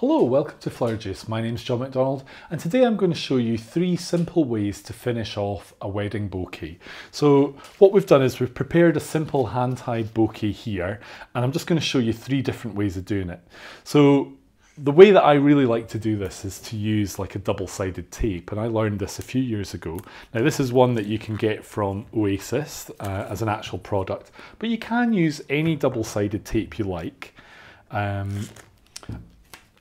Hello, welcome to Flower Joos. My name is John McDonald and today I'm going to show you three simple ways to finish off a wedding bouquet. So what we've done is we've prepared a simple hand-tied bouquet here and I'm just going to show you three different ways of doing it. So the way that I really like to do this is to use like a double-sided tape and I learned this a few years ago. Now this is one that you can get from Oasis uh, as an actual product but you can use any double-sided tape you like. Um,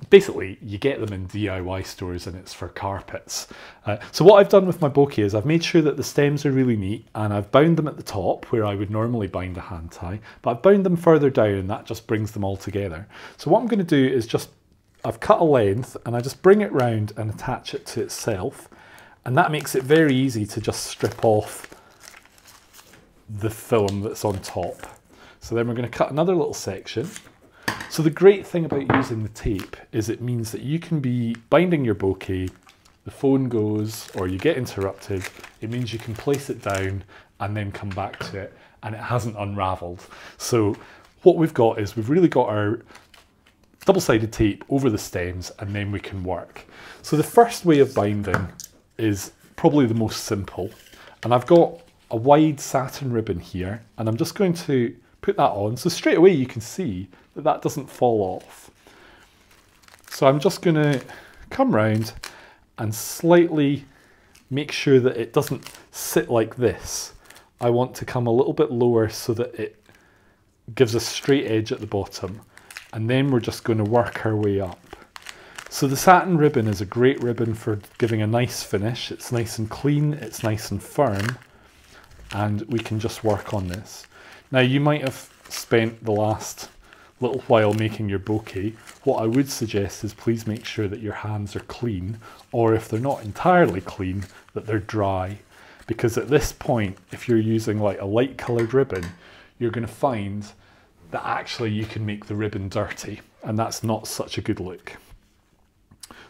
basically you get them in DIY stores and it's for carpets. Uh, so what I've done with my bouquet is I've made sure that the stems are really neat and I've bound them at the top where I would normally bind a hand tie, but I've bound them further down and that just brings them all together. So what I'm going to do is just, I've cut a length and I just bring it round and attach it to itself and that makes it very easy to just strip off the film that's on top. So then we're going to cut another little section so the great thing about using the tape is it means that you can be binding your bouquet, the phone goes or you get interrupted, it means you can place it down and then come back to it and it hasn't unraveled. So what we've got is we've really got our double-sided tape over the stems and then we can work. So the first way of binding is probably the most simple and I've got a wide satin ribbon here and I'm just going to put that on. So straight away you can see that that doesn't fall off. So I'm just going to come round and slightly make sure that it doesn't sit like this. I want to come a little bit lower so that it gives a straight edge at the bottom. And then we're just going to work our way up. So the satin ribbon is a great ribbon for giving a nice finish. It's nice and clean, it's nice and firm, and we can just work on this. Now you might have spent the last little while making your bouquet, what I would suggest is please make sure that your hands are clean, or if they're not entirely clean, that they're dry. Because at this point, if you're using like a light coloured ribbon, you're going to find that actually you can make the ribbon dirty, and that's not such a good look.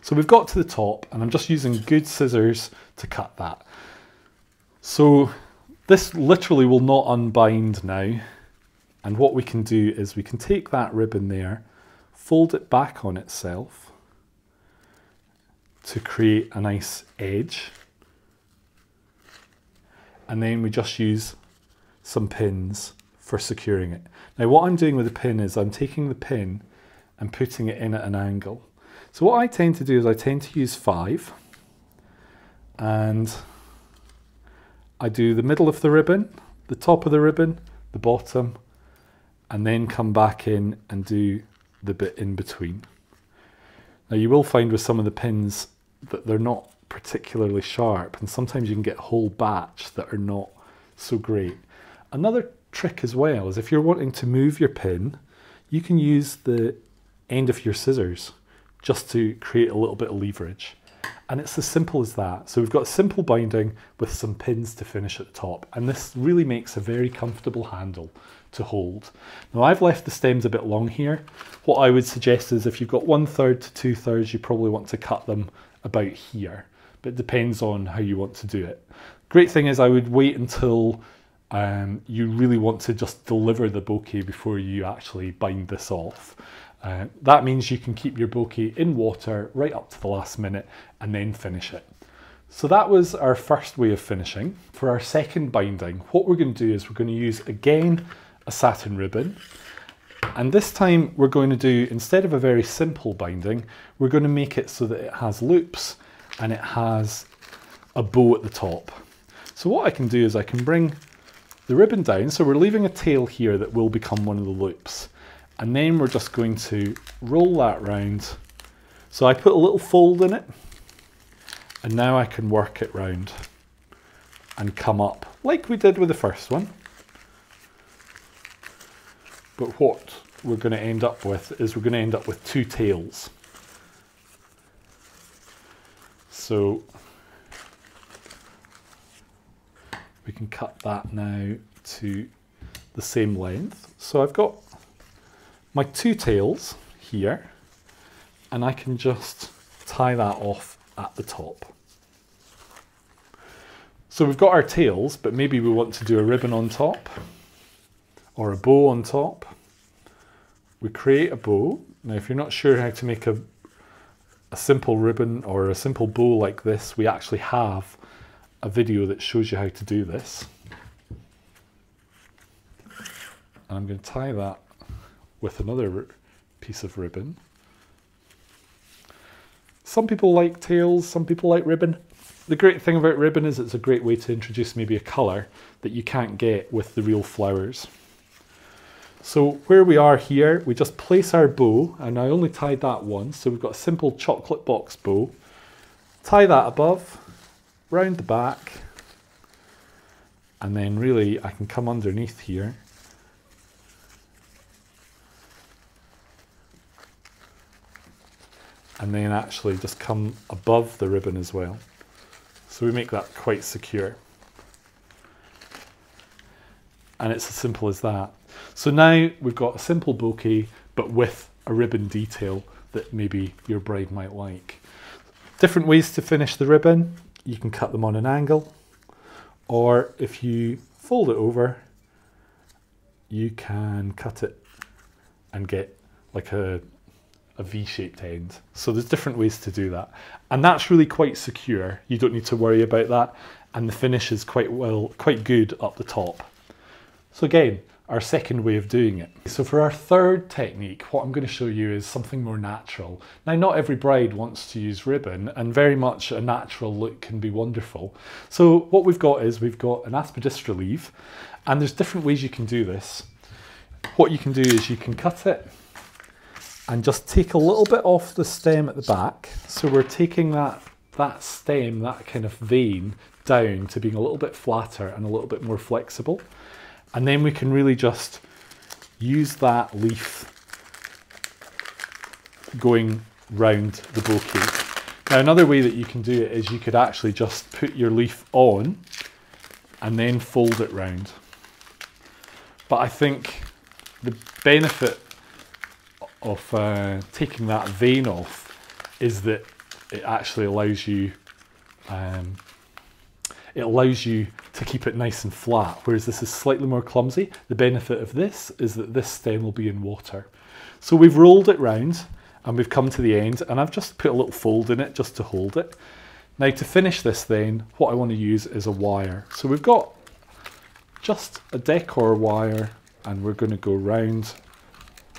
So we've got to the top, and I'm just using good scissors to cut that. So this literally will not unbind now. And what we can do is we can take that ribbon there, fold it back on itself to create a nice edge. And then we just use some pins for securing it. Now what I'm doing with the pin is I'm taking the pin and putting it in at an angle. So what I tend to do is I tend to use five and I do the middle of the ribbon, the top of the ribbon, the bottom, and then come back in and do the bit in between. Now you will find with some of the pins that they're not particularly sharp and sometimes you can get whole batch that are not so great. Another trick as well is if you're wanting to move your pin, you can use the end of your scissors just to create a little bit of leverage. And it's as simple as that. So we've got simple binding with some pins to finish at the top. And this really makes a very comfortable handle to hold. Now I've left the stems a bit long here. What I would suggest is if you've got one third to two thirds, you probably want to cut them about here. But depends on how you want to do it. Great thing is I would wait until um, you really want to just deliver the bouquet before you actually bind this off. Uh, that means you can keep your bouquet in water right up to the last minute and then finish it. So that was our first way of finishing. For our second binding, what we're going to do is we're going to use again a satin ribbon. And this time we're going to do, instead of a very simple binding, we're going to make it so that it has loops and it has a bow at the top. So what I can do is I can bring the ribbon down. So we're leaving a tail here that will become one of the loops. And then we're just going to roll that round. So I put a little fold in it and now I can work it round and come up like we did with the first one. But what we're going to end up with is we're going to end up with two tails. So we can cut that now to the same length. So I've got my two tails here and I can just tie that off at the top. So we've got our tails, but maybe we want to do a ribbon on top or a bow on top. We create a bow. Now, if you're not sure how to make a a simple ribbon or a simple bow like this, we actually have a video that shows you how to do this. And I'm going to tie that with another piece of ribbon. Some people like tails, some people like ribbon. The great thing about ribbon is it's a great way to introduce maybe a colour that you can't get with the real flowers. So where we are here, we just place our bow, and I only tied that once, so we've got a simple chocolate box bow. Tie that above, round the back, and then really I can come underneath here and then actually just come above the ribbon as well. So we make that quite secure. And it's as simple as that. So now we've got a simple bouquet, but with a ribbon detail that maybe your bride might like. Different ways to finish the ribbon. You can cut them on an angle, or if you fold it over, you can cut it and get like a a V-shaped end. So there's different ways to do that. And that's really quite secure. You don't need to worry about that. And the finish is quite well, quite good up the top. So again, our second way of doing it. So for our third technique, what I'm going to show you is something more natural. Now, not every bride wants to use ribbon and very much a natural look can be wonderful. So what we've got is we've got an aspidistra leaf and there's different ways you can do this. What you can do is you can cut it and just take a little bit off the stem at the back. So we're taking that, that stem, that kind of vein down to being a little bit flatter and a little bit more flexible. And then we can really just use that leaf going round the bouquet. Now another way that you can do it is you could actually just put your leaf on and then fold it round. But I think the benefit of uh, taking that vein off is that it actually allows you um, it allows you to keep it nice and flat whereas this is slightly more clumsy. The benefit of this is that this stem will be in water. So we've rolled it round and we've come to the end and I've just put a little fold in it just to hold it. Now to finish this then what I want to use is a wire. So we've got just a decor wire and we're going to go round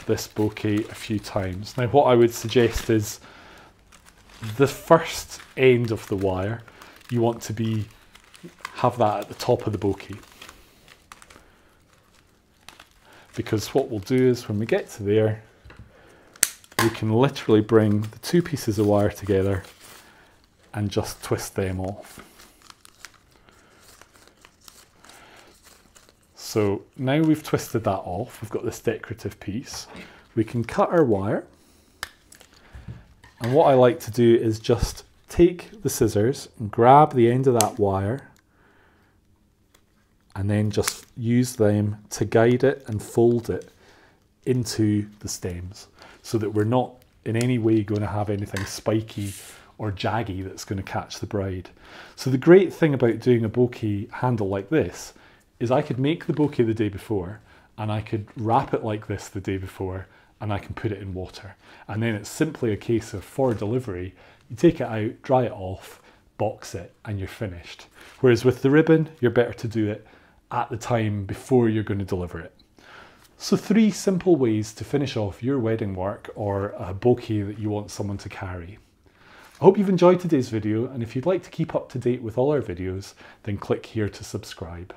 this bouquet a few times. Now what I would suggest is the first end of the wire, you want to be have that at the top of the bouquet. Because what we'll do is when we get to there, we can literally bring the two pieces of wire together and just twist them off. So now we've twisted that off, we've got this decorative piece. We can cut our wire. And what I like to do is just take the scissors and grab the end of that wire and then just use them to guide it and fold it into the stems so that we're not in any way going to have anything spiky or jaggy that's going to catch the bride. So the great thing about doing a bouquet handle like this is I could make the bouquet the day before and I could wrap it like this the day before and I can put it in water. And then it's simply a case of for delivery, you take it out, dry it off, box it, and you're finished. Whereas with the ribbon, you're better to do it at the time before you're going to deliver it. So three simple ways to finish off your wedding work or a bouquet that you want someone to carry. I hope you've enjoyed today's video and if you'd like to keep up to date with all our videos, then click here to subscribe.